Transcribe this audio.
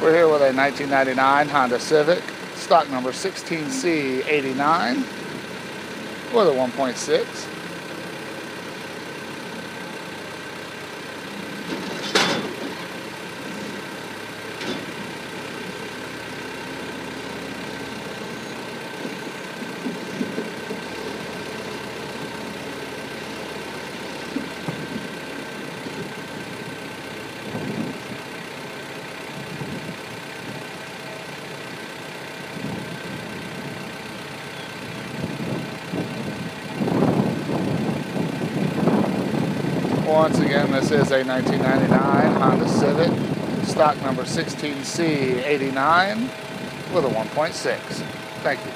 We're here with a 1999 Honda Civic, stock number 16C89 with a 1.6. Once again, this is a 1999 Honda Civic, stock number 16C89 with a 1.6. Thank you.